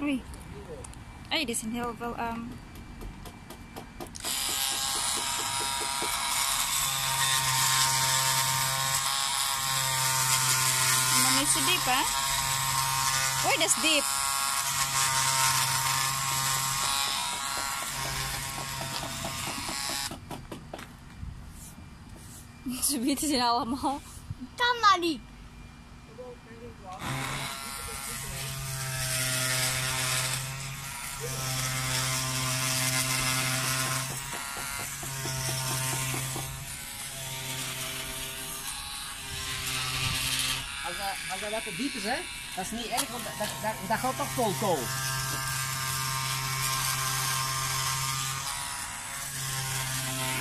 Oei. Hey, dit is een heel wel... Um... Niet zo diep, hè? Oei, dat is diep. Ze weten ze allemaal kan maar niet. Als dat, als dat wat diep is, hè, dat is niet erg, want dat, dat, dat gaat toch kool kool.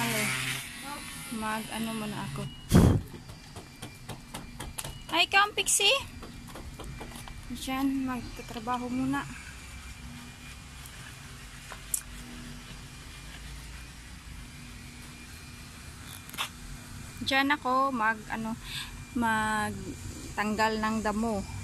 Allee, mag ano man ako. Ay, come, Pixie. Diyan, magtatrabaho muna. Diyan ako mag, ano, magtanggal ng damo.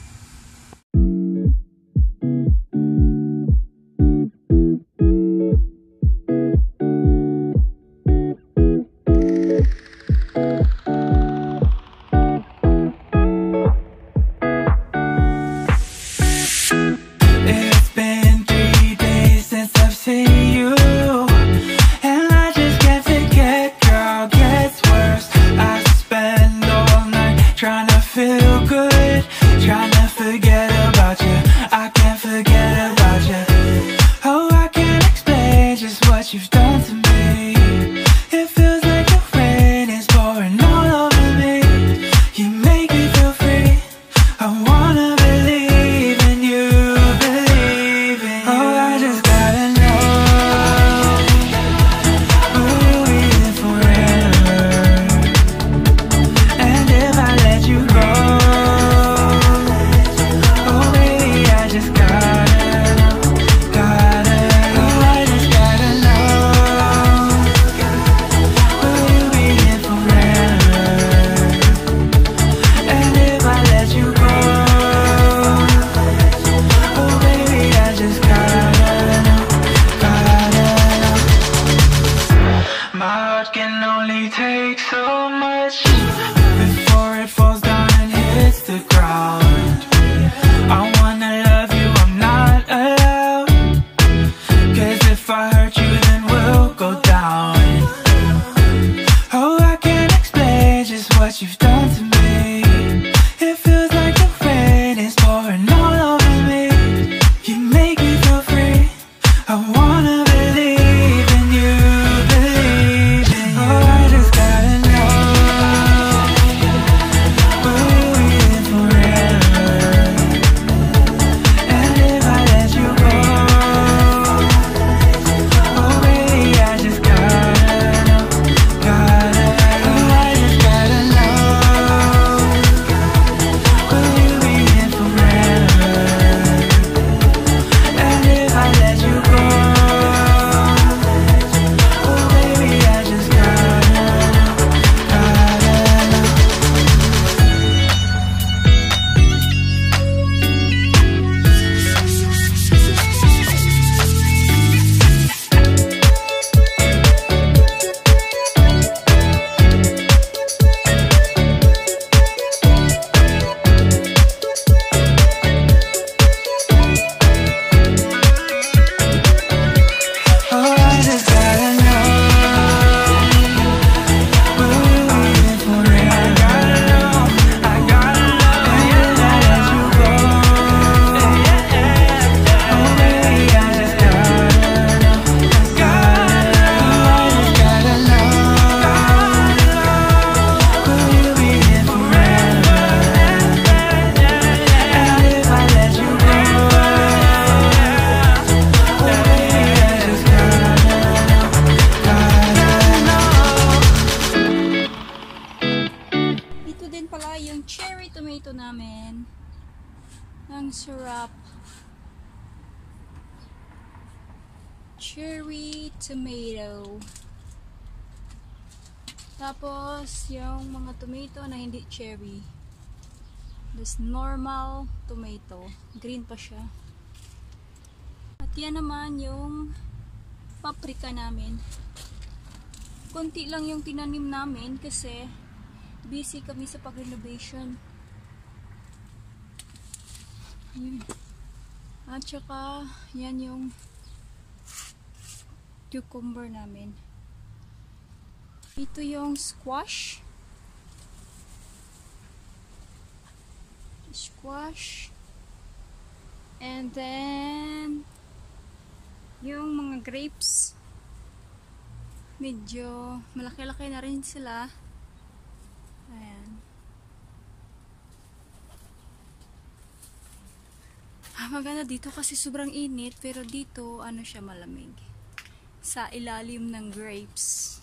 namin. Ng syrup cherry tomato. Tapos yung mga tomato na hindi cherry. This normal tomato. Green pa siya. At yan naman yung paprika namin. Konti lang yung tinanim namin kasi busy kami sa pag-renovation. Yun. At saka, yan yung cucumber namin. Ito yung squash. Squash. And then, yung mga grapes. Medyo malaki-laki na rin sila. Ayan. Ah, maganda dito kasi sobrang init pero dito ano siya malamig sa ilalim ng grapes.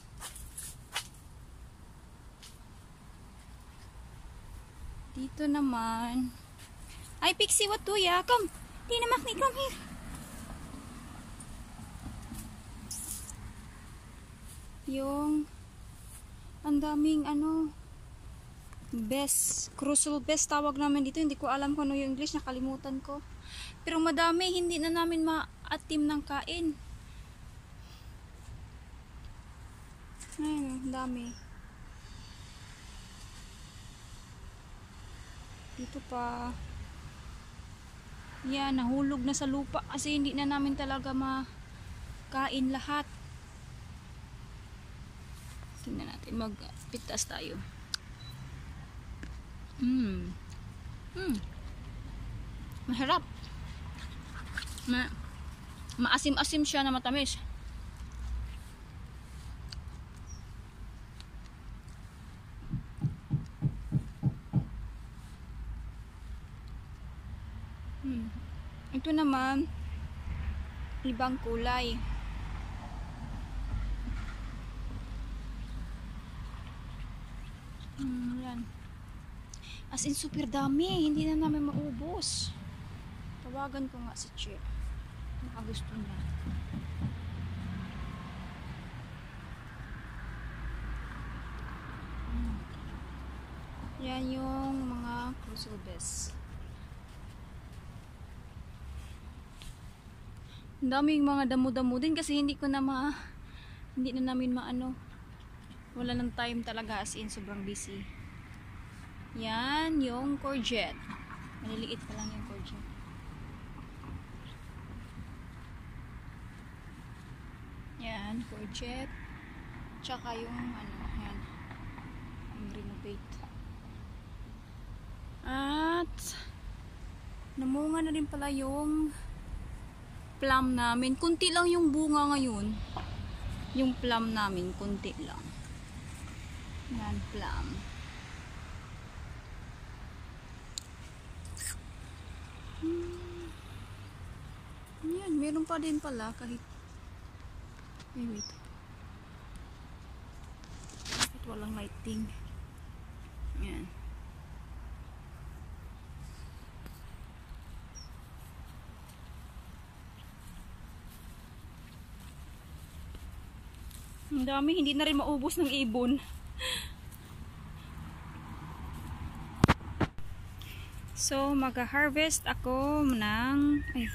Dito naman Ay Pixie what do ya? Come. Tina Makni come here. Yung ang daming ano best, crucial best tawag namin dito. Hindi ko alam kung ano yung English, nakalimutan ko. Pero madami, hindi na namin maatim ng kain. Ayun, dami. Dito pa. Yan, nahulog na sa lupa kasi hindi na namin talaga makain lahat. Tingnan natin, magpitas tayo. Mm. Mm. Mahirap. Ma maasim-asim siya na matamis. Hmm. Ito naman ibang kulay. Hmm, yan. As in, super dami. Hindi na namin maubos. Tawagan ko nga si Che. Baka gusto niya. Hmm. Yan yung mga crusobes. Ang daming mga damo-damo din kasi hindi ko na ma hindi na namin maano wala ng time talaga as in sobrang busy. Yan, yung courgette. Maliliit pa lang yung courgette. Yan, courgette. Tsaka yung ano, yan. Yung renovate. At namunga na rin pala yung plum namin. Kunti lang yung bunga ngayon. Yung plum namin, kunti lang. Yan, plum. Hmm. Yan, meron pa din pala kahit Ay, wait. Kahit walang lighting. Yan. Ang dami, hindi na rin maubos ng ibon. So, mag-harvest ako ng ay,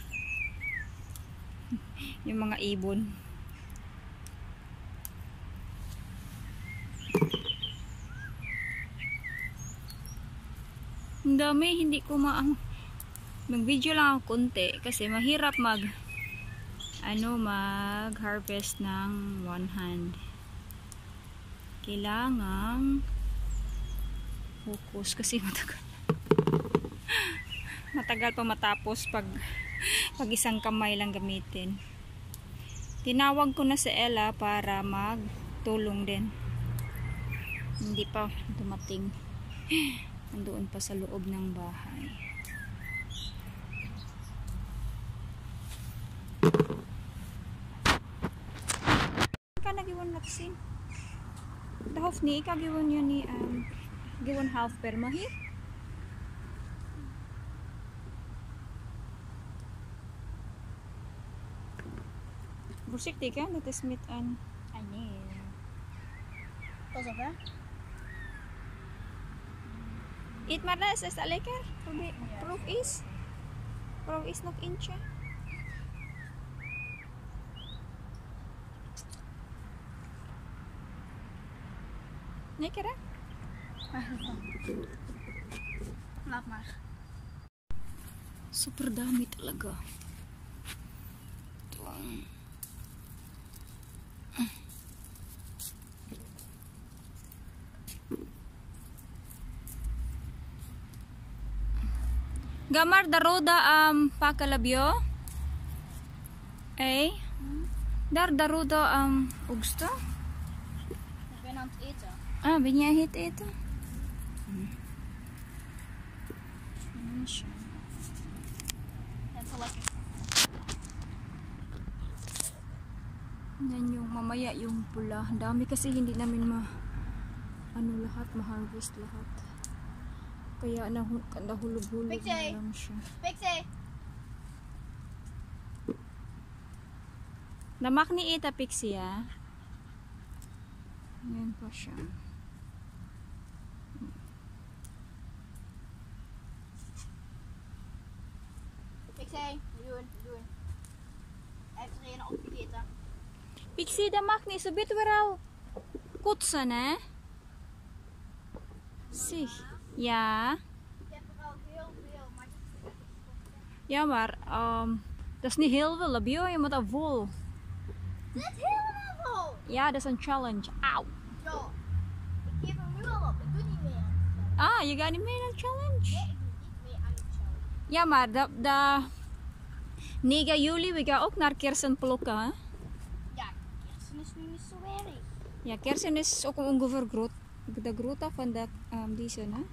yung mga ibon. Ang dami, hindi ko maang mag-video lang ako konti kasi mahirap mag ano, mag-harvest ng one hand. Kailangang focus kasi matagal. matagal pa matapos pag pag isang kamay lang gamitin. Tinawag ko na si Ella para magtulong din. Hindi pa dumating. Nandoon pa sa loob ng bahay. Ka nagiwan vaccine. Dahop ni kagiwan yun ni um, giwan half per mahi. Bursik di ka natismit an ani. Geht man das? Ist das proof is. proof is nog eentje. Lekker hè? Laat maar. Super dami talaga. Tuang. Gamar daroda am pakalabyo? Eh? Dar daroda am ugsta? Ik ben aan het eten. Ah? Het is lekker. Yan yung mamaya yung pula. Dami kasi hindi namin ma ano lahat, ma-harvest lahat. Kaya nahu nahulog-hulog na Pixie! lang siya. Pixie! Namak ni Ita Pixie ah. Yan pa siya. Pixie! Doen, doen. Hij heeft er een opgegeten. Pixie, damak ni subit waraw. Kutsa na. Sig. Ja. Ik heb er al heel veel, maar Ja, maar um, dat is niet heel veel. Labio, je moet dat vol. Dit is helemaal vol! Ja, dat is een challenge. Auw. Zo. Ik geef hem nu al op. Ik doe niet meer. Ah, je gaat niet mee naar de challenge? Nee, ik doe niet meer aan de show. Ja, maar de, de 9 juli, we gaan ook naar kersen plukken. Hè? Ja, kersen is nu niet zo erg. Ja, kersen is ook ongeveer groot. De grootte van de, um, deze. Hè?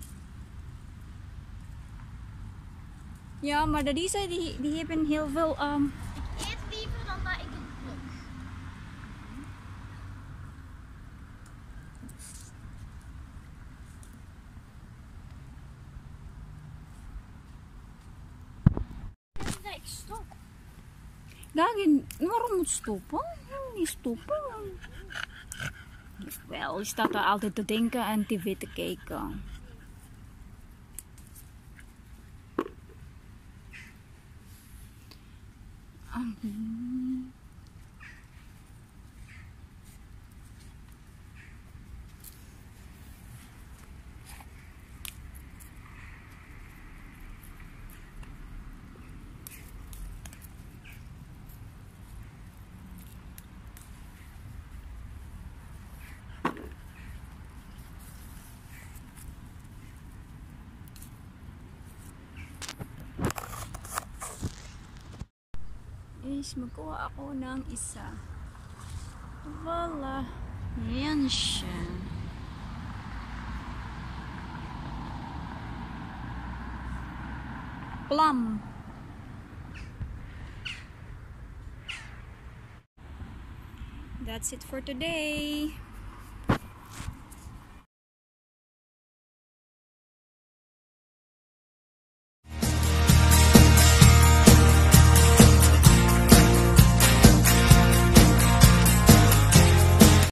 Ja, maar de deze die, die hebben heel veel. Um, Ik eet liever dan dat ik het pluk. Dat ik stop. Gagin, waarom moet stoppen? Niet stoppen. Wel, je staat er altijd te denken en tv te kijken. Is magkuha ako ng isa. Voila. Yan siya. Plum. That's it for today.